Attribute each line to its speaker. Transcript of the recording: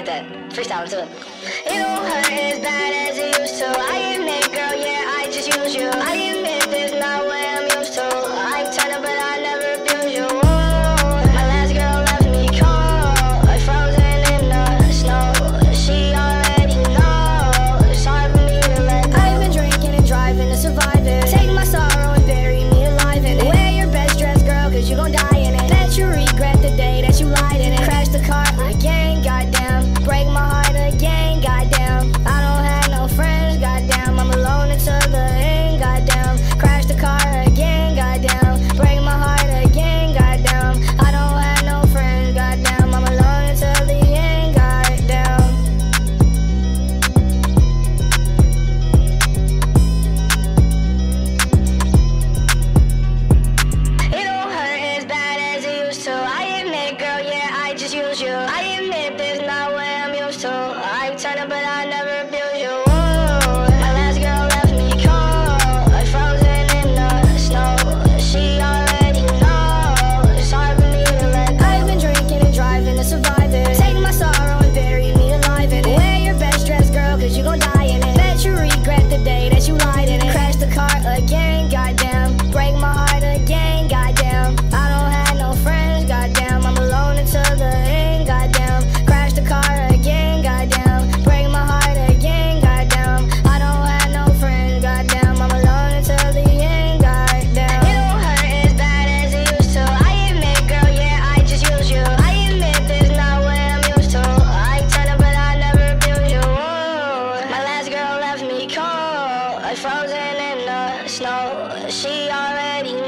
Speaker 1: like that. Freestyle to it. You weren't as bad as you used to. I ain't girl, yeah, I just use you. よし、よし、frozen in the snow. She already